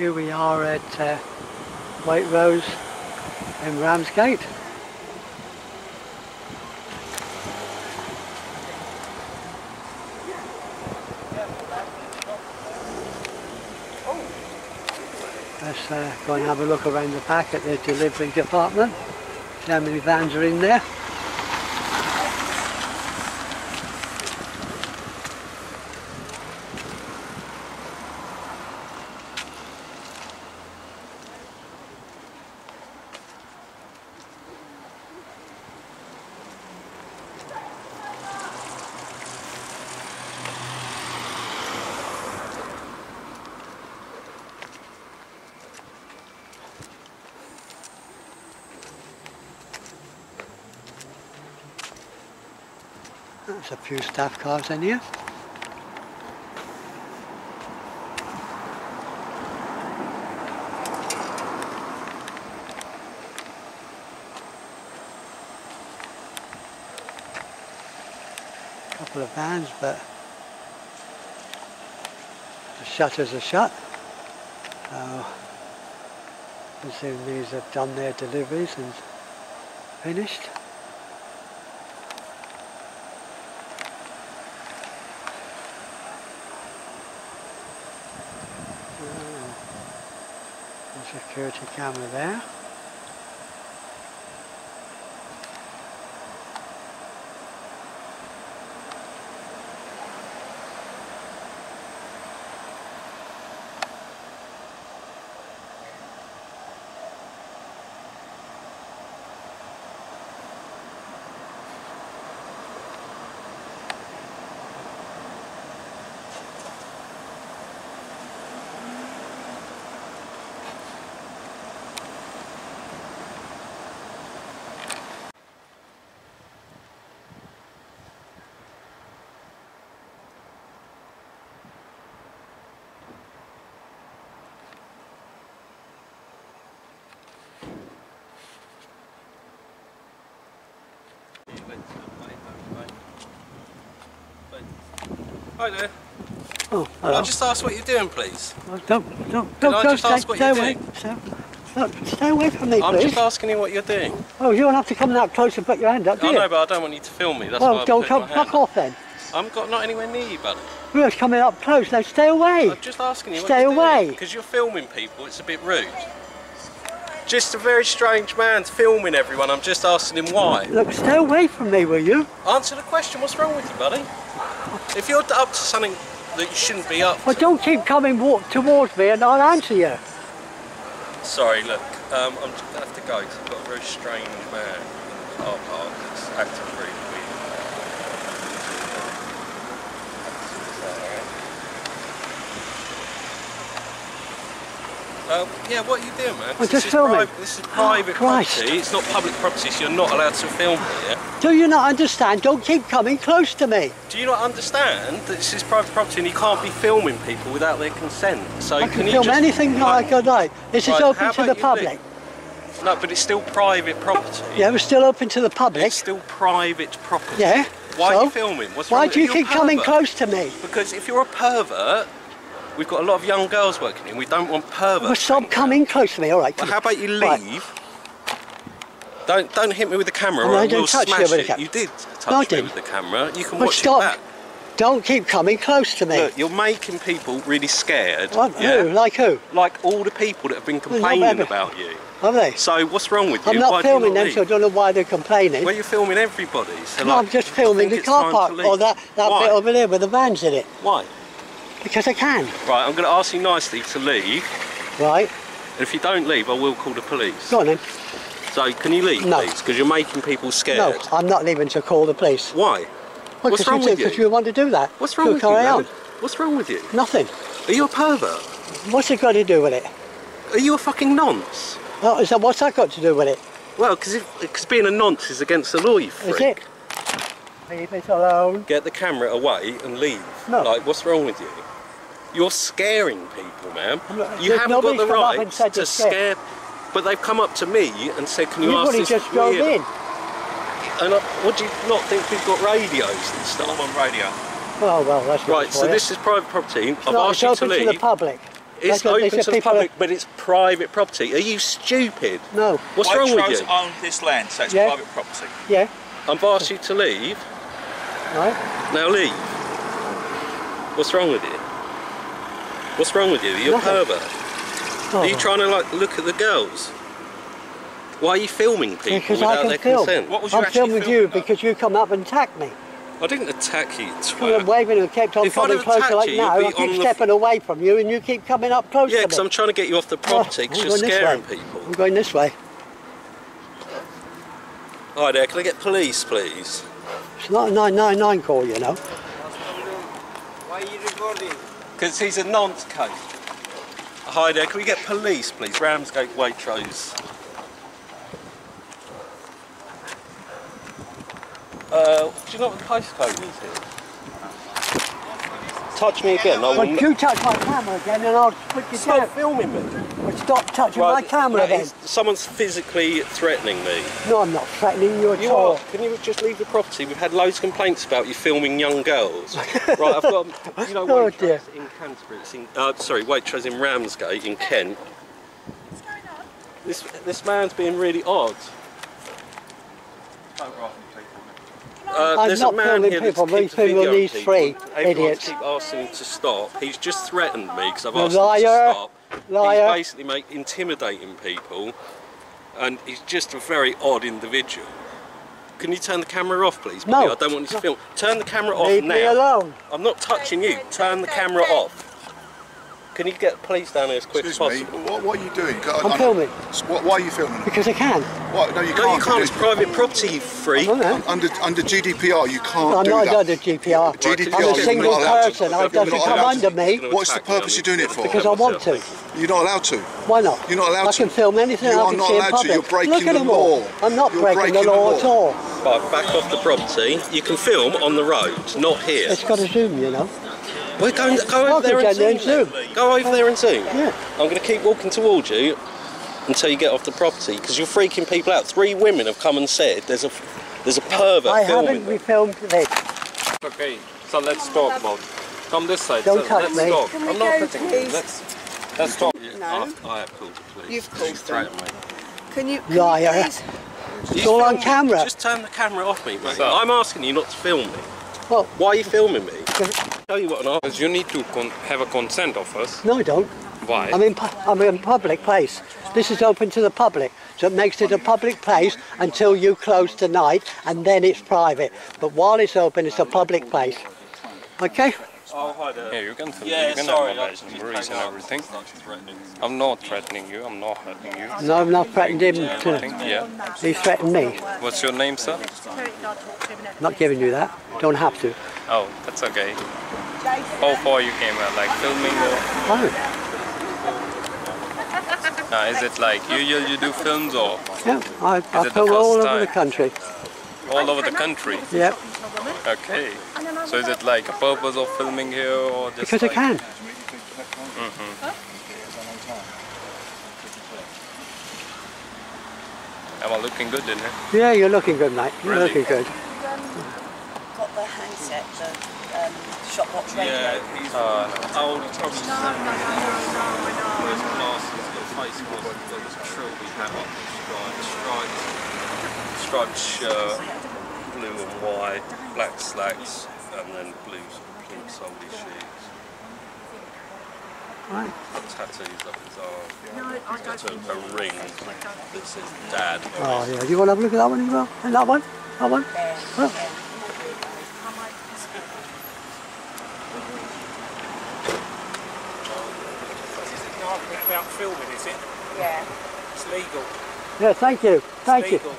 Here we are at uh, Waitrose in Ramsgate. Let's uh, go and have a look around the back at the delivery department. See how many vans are in there. There's a few staff cars in here. A couple of vans, but the shutters are shut. So, I presume these have done their deliveries and finished. Security camera there. Hi there. Oh, Can hello. I just ask what you're doing, please? Don't, don't, don't, don't stay, stay away. Stay, no, stay away from me, I'm please. just asking you what you're doing. Oh, you don't have to come that close and put your hand up, do I you? know, but I don't want you to film me. That's well, I'm don't come, fuck off then. I'm got not anywhere near you, buddy. We're just coming up close. Now stay away. I'm just asking you. Stay away. Because you're filming people. It's a bit rude. Just a very strange man filming everyone. I'm just asking him why. Look, stay away from me, will you? Answer the question. What's wrong with you, buddy? If you're up to something that you shouldn't be up Well, to. don't keep coming walk towards me and I'll answer you. Sorry, look. Um, I'm just gonna have to go because I've got a very strange man in the car park that's acting really weird. Is that alright? Um, yeah, what are you doing, man? Well, this just is filming. private- this is private Christ. property. It's not public property, so you're not allowed to film here. Do you not understand? Don't keep coming close to me. Do you not understand that this is private property and you can't be filming people without their consent? So I can, can you film just, anything like I like. This is open to the public. No, but it's still private property. Yeah, we're still open to the public. It's still private property. Yeah. Why so? are you filming? What's Why do you keep coming close to me? Because if you're a pervert, we've got a lot of young girls working here. We don't want perverts. Well, stop coming close to me. All right. Well, how about you leave? Right. Don't don't hit me with the camera, Well, or I will touch you smash with the it. camera. You did touch No, I me didn't. with the camera. You can Well, watch stop. it back. Don't keep coming close to me. Look, you're making people really scared. What? yeah? Who? Like who? Like all the people that have been complaining about you. Are they? So what's wrong with you? I'm not you filming them, leave? so I don't know why they're complaining. Well, you're filming everybody. So no, like, I'm just filming the car park or that, that Why? bit over there with the vans in it. Why? Because I can. Right, I'm going to ask you nicely to leave. Right? And if you don't leave, I will call the police. Go on then. So can you leave, No. please? Because you're making people scared. No, I'm not leaving to call the police. Why? Well, What's wrong you, with you? Because you want to do that. What's wrong with you, on. What's wrong with you? Nothing. Are you a pervert? What's it got to do with it? Are you a fucking nonce? Oh, is that, what's that got to do with it? Well, because being a nonce is against the law, you freak. Is it? Leave it alone. Get the camera away and leave. No. Like, what's wrong with you? You're scaring people, man. You haven't got the come right to scare. But they've come up to me and said, "Can you You've ask only this just drove weirdo?" in. And I, what do you not think we've got radios and stuff? I'm on radio. Oh, well, that's Right, nice so you. this is private property. It's I've not, asked it's you to open to the public. It's That's open to the people are- public, but it's private property. Are you stupid? No. What's wrong with Waitrose you? own this land, so it's Yeah. private property. Yeah. I've asked you to leave. Right. Now leave. What's wrong with you? What's wrong with you? You're a pervert. Oh, Are you oh. trying to like look at the girls? Why are you filming people because I without can their film. consent? What was you I'm actually filming filming you of? because you come up and attack me. I didn't attack you, You were waving and kept on If I'd coming have closer like you, now. I be keep stepping away from you and you keep coming up close Yeah, because. I'm trying to get you off the oh, property because I'm you're scaring people. I'm going this way. Hi there, can I get police, please? It's not a 999 call, you know. Why are you recording? Because he's a nonce case. Hi there, can we get police, please? Ramsgate Waitrose. Uh, do you know what the postcode is here? Touch me again. I will Well, you touch my camera again and I'll put you Stop down. filming me. Well, stop touching my camera that then. someone's physically threatening me. No, I'm not threatening you at You all. are. Can you just leave the property? We've had loads of complaints about you filming young girls. right, I've got, you know, Oh, Waitrose dear. in Canterbury. It's in, uh, sorry, Waitrose in Ramsgate in Kent. What's going on? This this man's being really odd. Uh, I'm there's not a man here that's people, keeps these people, videoing these people. three Everyone's idiots. keep asking him to stop. He's just threatened me because I've asked him to stop. Liar. He's basically make, intimidating people, and he's just a very odd individual. Can you turn the camera off, please? No. I don't want you to film. Turn the camera off Leave now. me alone. I'm not touching you. Turn the camera off. Can you get the police down here as quick Excuse as me, possible? what, what are you doing? I- I'm I- filming. What, why are you filming? Because I can. What? No, you No, can't. you can't. It's private property, you freak. Under, under GDPR, you can't I'm do not that. under GDPR. GDPR, I'm a single not allowed to. person. You're It doesn't come under me What's the purpose of doing it for? because I want to. You're not allowed to. Why not? You're not allowed I to. I can film anything You I are not see in allowed to. You're breaking Look at the them all. law. I'm not You're breaking, the breaking the law law. at all. Right, back off the property. You can film on the road, not here. It's got a zoom, you know. We're going to go Well, over there and see. zoom. then then. Go over there and see. Yeah. I'm going to keep walking towards you until you get off the property because you're freaking people out. Three women have come and said there's a there's a pervert I haven't them. refilmed this. Okay, so let's talk about. Come this side. Don't so touch let's me. Talk. Can we I'm not go, touching you. please? Let's let's talk. Yeah, No. I, I have called the police. You've She's called them. threatened me. Can you? Can Liar. You please? It's all on camera. Just turn the camera off me, mate. So- I'm asking you not to film me. Well, Why are you filming me? Tell you what, Because you need to con- have a consent of us. no, I don't. Why? I'm in, I'm in public place. This is open to the public, so it makes it a public place until you close tonight, and then it's private. But while it's open, it's a public place. Okay? Oh, hi there. yeah, you can film. Yeah, you can sorry. have I my just license, worries came and out. everything. It's not threatening. I'm not threatening you. I'm not hurting you. No, I've not threatened him Everything. to. Yeah. He threatened me. What's your name, sir? Not giving you that. Don't have to. Oh, that's okay. How far you came out? Like filming or? Oh, Nah, is it like usual you do films or yeah. I, I it the film all first over the country. all over the country? Yep. Okay. So is it like a purpose of filming here or just Because I like, can. Am I looking good in it? Yeah, you're looking good, mate. You're Really? looking good. Got the handset, the um, shopbox radio. Yeah, he's Uh, old. He's probably wears glasses, got a face mask, got this trilby hat on, striped, striped, striped shirt, blue and white, black slacks, and then blue pink soley shoes. Right. Tattoos up his arm. He's got a, a ring that says Dad. Oh, it. yeah. Do you want to have a look at that one as well? And that one? That one? Oh. About filming, is it? Yeah. It's legal. Yeah, thank you. Thank It's you.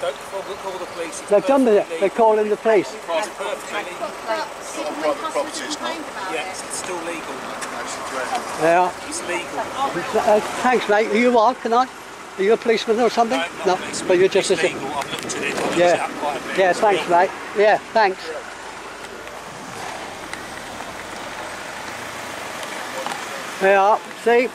Legal. Don't call, call the police. It's They've done it. They're calling the police. It's perfectly legal. private property, it's not. Yeah, it's, it's still legal. Yeah. It's legal. Uh, thanks, mate. You are? Can I? Are you a policeman or something? No, not No, but you're just it's a... legal. I've looked at it. I've Yeah. it up quite a bit. Yeah, thanks, legal. mate. Yeah, thanks. Yeah, see?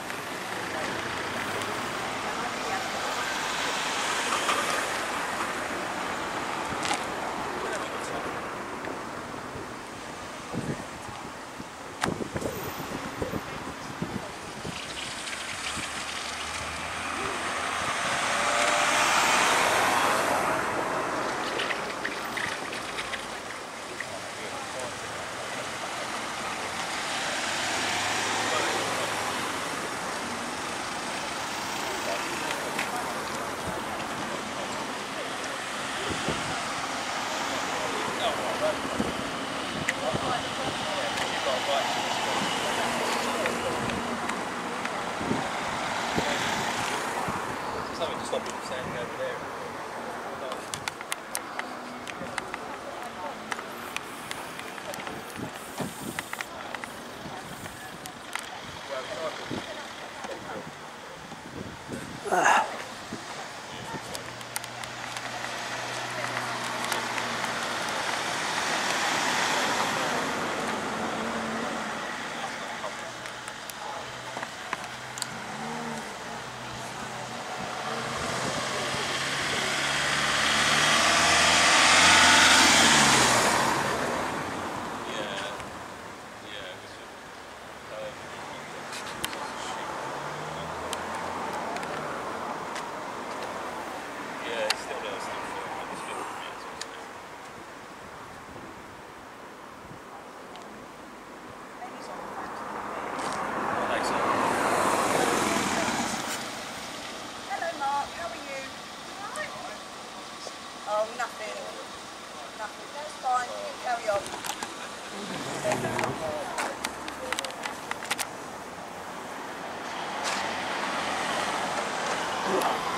I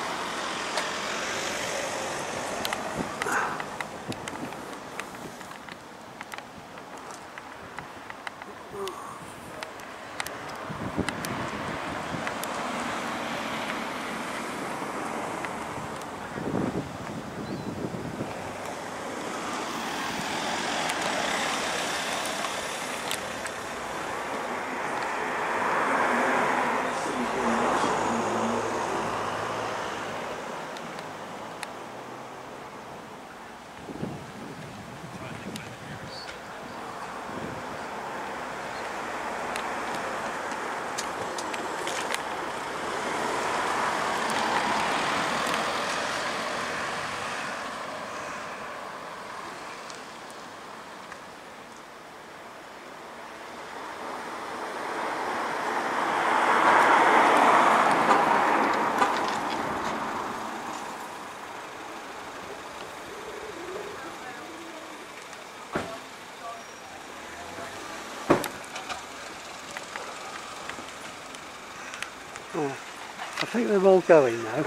think they're all going now.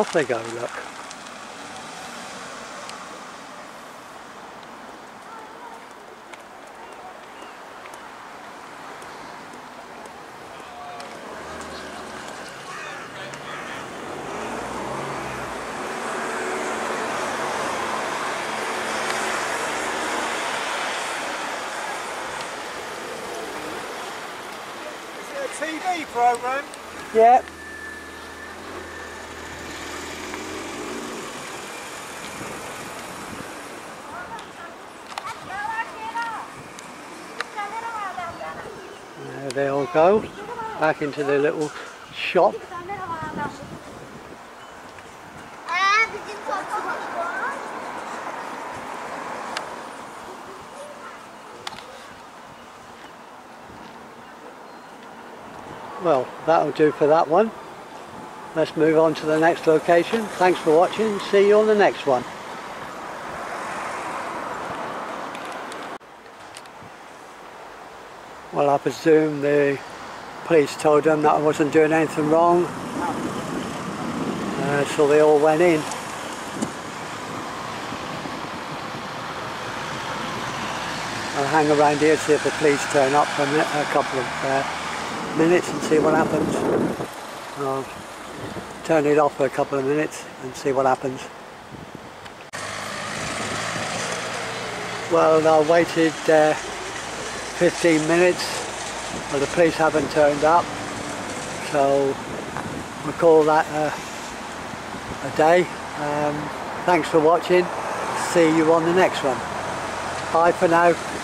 Off they go, look. Is it a TV program? Yep. There they all go, back into their little shop. Well, that'll do for that one. Let's move on to the next location. Thanks for watching. See you on the next one. Well, I presume the police told them that I wasn't doing anything wrong. Uh, so they all went in. I'll hang around here see if the police turn up for a, couple of uh, minutes and see what happens. I'll turn it off for a couple of minutes and see what happens. Well, I waited uh, 15 minutes, but the police haven't turned up, so we'll call that a, a day. Um, thanks for watching. See you on the next one. Bye for now.